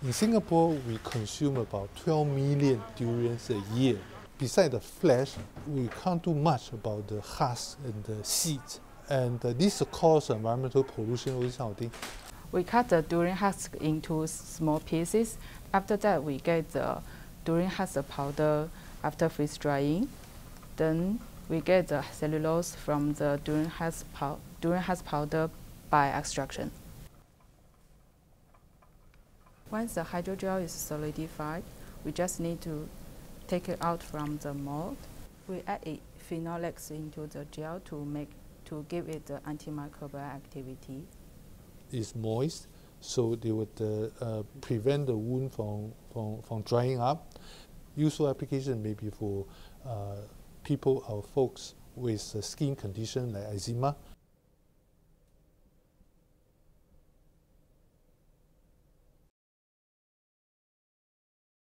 In Singapore, we consume about 12 million durians a year. Besides the flesh, we can't do much about the husk and the seeds. And uh, this causes environmental pollution, all kind of thing. We cut the durian husk into small pieces. After that, we get the durian husk powder after freeze drying. Then we get the cellulose from the durian husk, pow durian husk powder by extraction. Once the hydrogel is solidified, we just need to take it out from the mold. We add a phenolics into the gel to make to give it the antimicrobial activity. It's moist, so they would uh, uh, prevent the wound from, from, from drying up. Useful application maybe for uh, people or folks with skin condition like eczema